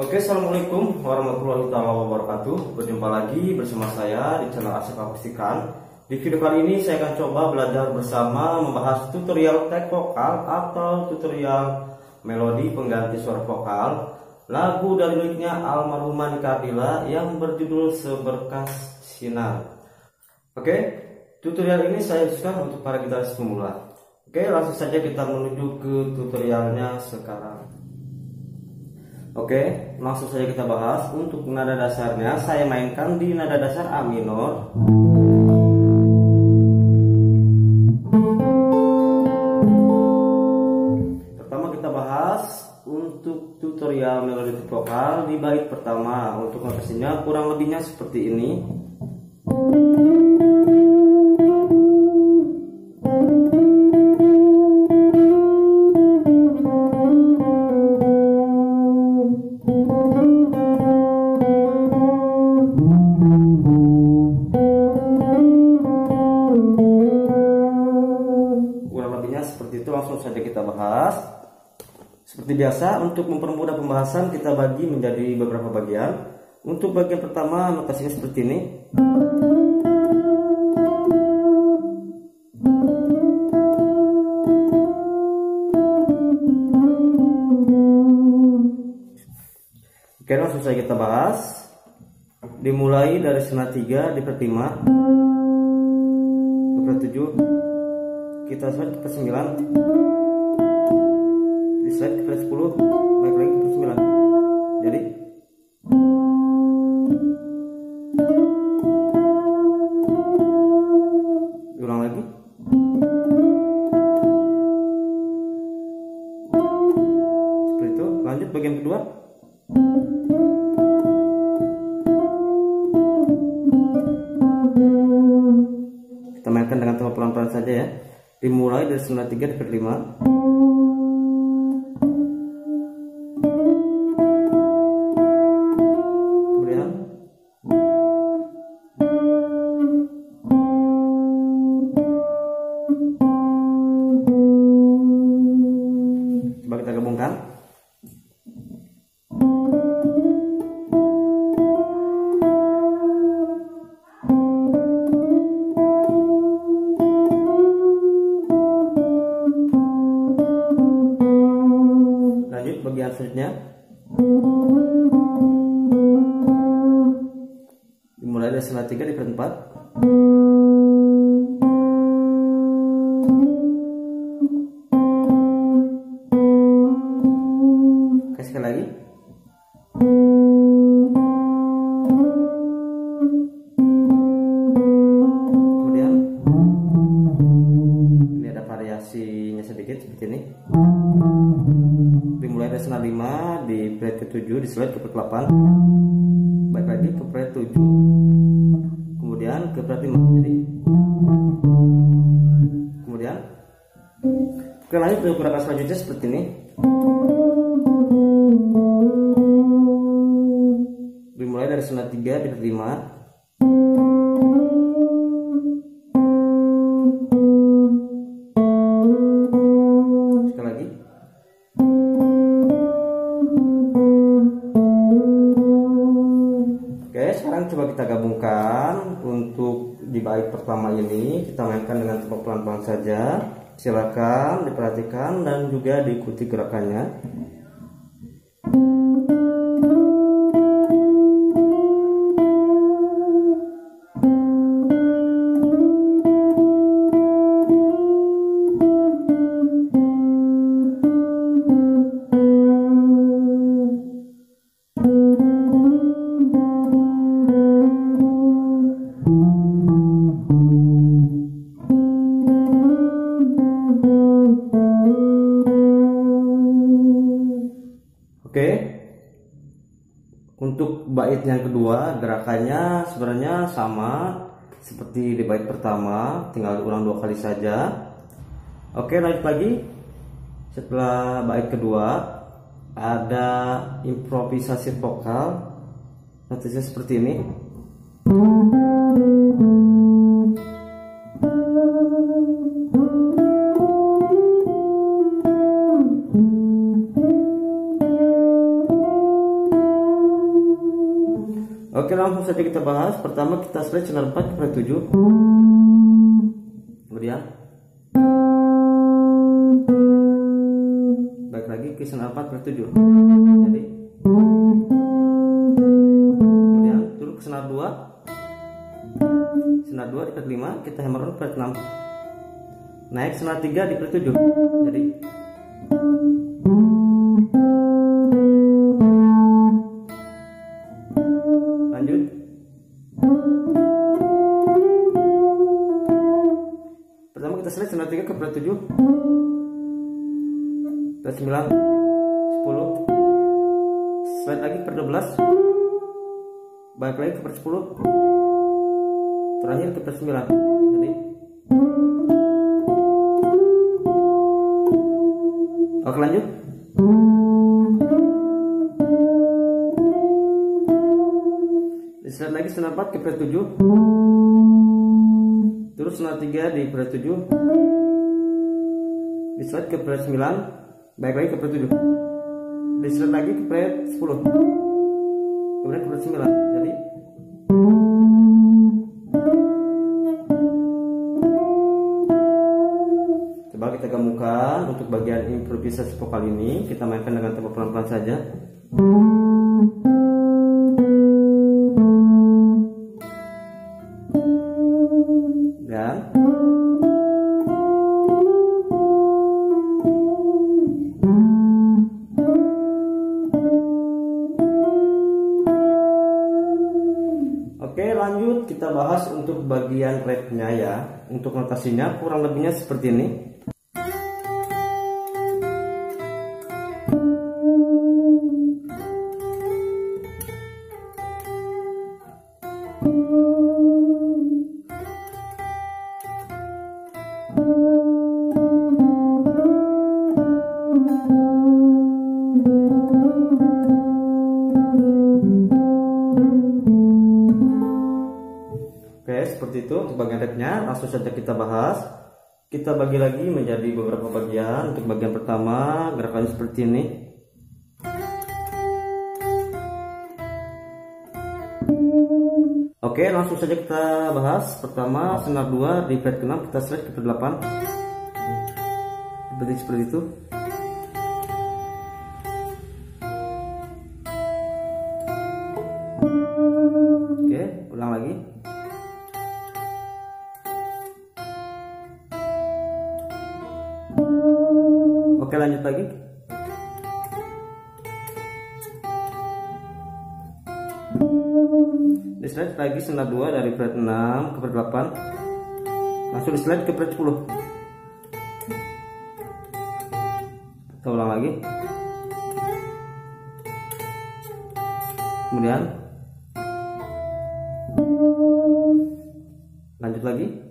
Oke, assalamualaikum warahmatullahi wabarakatuh. Berjumpa lagi bersama saya di channel Asep Akustikan. Di video kali ini saya akan coba belajar bersama membahas tutorial tag vokal atau tutorial melodi pengganti suara vokal lagu dari miliknya almarhumah Kardila yang berjudul Seberkas Sinar. Oke, tutorial ini saya khususkan untuk para gitaris pemula. Oke, langsung saja kita menuju ke tutorialnya sekarang. Oke, langsung saja kita bahas. Untuk nada dasarnya, saya mainkan di nada dasar A minor. Pertama kita bahas untuk tutorial melodi vokal di bait pertama. Untuk notasinya kurang lebihnya seperti ini. Seperti biasa, untuk mempermudah pembahasan kita bagi menjadi beberapa bagian. Untuk bagian pertama, notasinya seperti ini. Oke, langsung saja kita bahas. Dimulai dari senar 3 di per 5 ke per 7 kita slide ke 9 di ke 10 naik lagi ke 9 jadi ulang lagi. Seperti itu. Lanjut bagian kedua. Kita mainkan dengan tempo pelan-pelan saja ya. Dimulai dari 93 ke 5 bagian selanjutnya. Dimulai dari selat 3 di per 4 sekali lagi. Kemudian ini ada variasinya sedikit seperti ini. Dimulai dari senar 5 di fret ke-7 di slide ke fret 8 baik lagi ke fret 7 kemudian ke fret 5 jadi. Kemudian ke gerakan selanjutnya seperti ini dari senar 3 di fret 5 coba kita gabungkan untuk di bait pertama ini. Kita mainkan dengan tempo pelan-pelan saja. Silakan diperhatikan dan juga diikuti gerakannya Oke. Untuk bait yang kedua, gerakannya sebenarnya sama seperti di bait pertama, tinggal diulang dua kali saja. Oke, okay, lanjut lagi. Setelah bait kedua, ada improvisasi vokal. Notisnya seperti ini. Oke langsung saja kita bahas. Pertama kita slide senar 4 kepada 7. Kemudian baik lagi ke senar 4 kepada 7. Jadi kemudian turun ke senar 2. Senar 2 di 5 kita hammer ke 6. Naik senar 3 di 7. Jadi senar 3 ke berat 7 berat 9 10 slide lagi per 12 balik lagi ke per 10 terakhir ke per 9 jadi oke lanjut. Slide lagi senar 4 ke per 7 terus senar 3 di berat 7 di slide ke berat 9 baik lagi ke berat 7 di slide lagi ke berat 10 kemudian ke berat 9 jadi coba kita gabungkan untuk bagian improvisasi vokal ini. Kita mainkan dengan tempo pelan-pelan saja untuk notasinya kurang lebihnya seperti ini langsung saja kita bahas kita bagi lagi menjadi beberapa bagian. Untuk bagian pertama gerakannya seperti ini. Oke langsung saja kita bahas. Pertama senar 2 di fret ke-6 kita slide ke 8 seperti seperti itu. Oke ulang lagi Oke lanjut lagi. Di slide lagi senar 2 dari fret 6 ke fret 8. Langsung di slide ke fret 10. Kita ulang lagi. Kemudian lanjut lagi.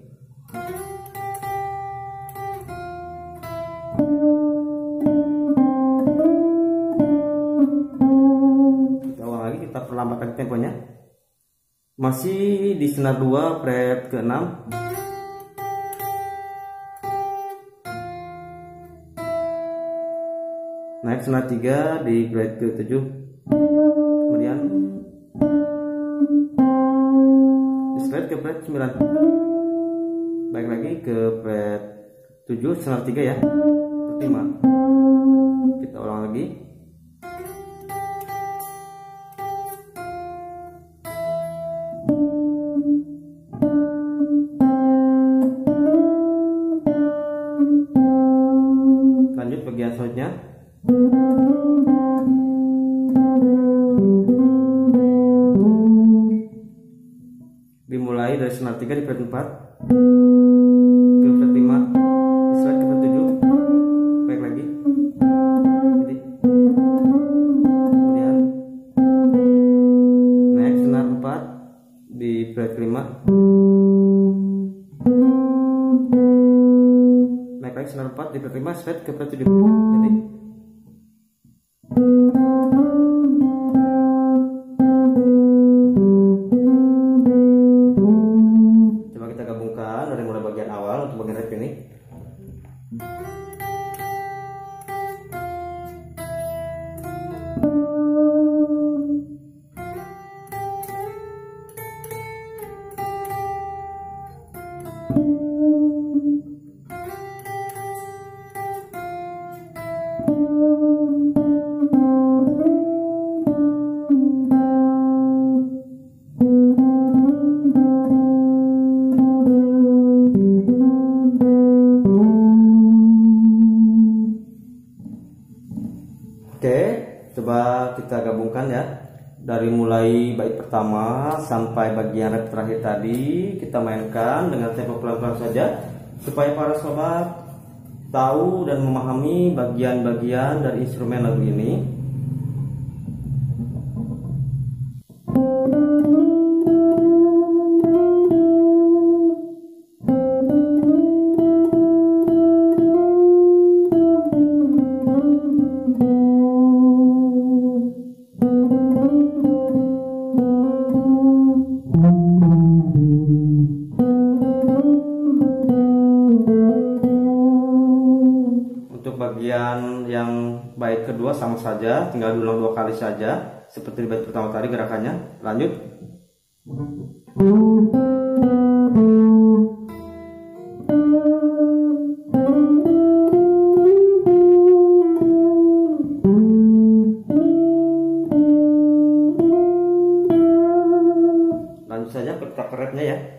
Masih di senar 2 fret ke 6 naik senar 3 di fret ke 7 kemudian di slide ke fret 9 baik lagi ke fret 7 senar 3 ya. 5 dari senar 3 di fret 4 ke fret 5 di slide ke fret 7 baik lagi. Jadi kemudian naik di fret kelima. Naik lagi senar 4 di fret 5 fret ke fret 7 bait pertama sampai bagian rap terakhir tadi kita mainkan dengan tempo pelan-pelan saja supaya para sobat tahu dan memahami bagian-bagian dari instrumen lagu ini. Kedua sama saja, tinggal diulang dua kali saja, seperti di bait pertama tadi gerakannya. Lanjut. Lanjut saja ke repnya ya.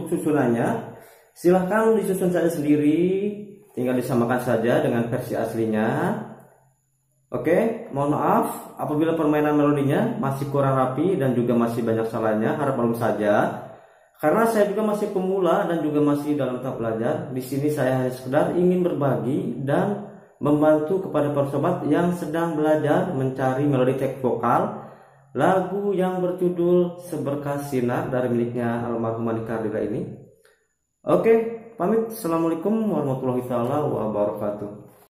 Untuk susunannya, silahkan disusun saja sendiri, tinggal disamakan saja dengan versi aslinya. Oke, mohon maaf apabila permainan melodinya masih kurang rapi dan juga masih banyak salahnya, harap maklum saja. Karena saya juga masih pemula dan juga masih dalam tahap belajar. Di sini saya hanya sekedar ingin berbagi dan membantu kepada para sobat yang sedang belajar mencari melodi tek vokal lagu yang berjudul Seberkas Sinar dari miliknya almarhum Andika ini. Oke, pamit. Assalamualaikum warahmatullahi wabarakatuh.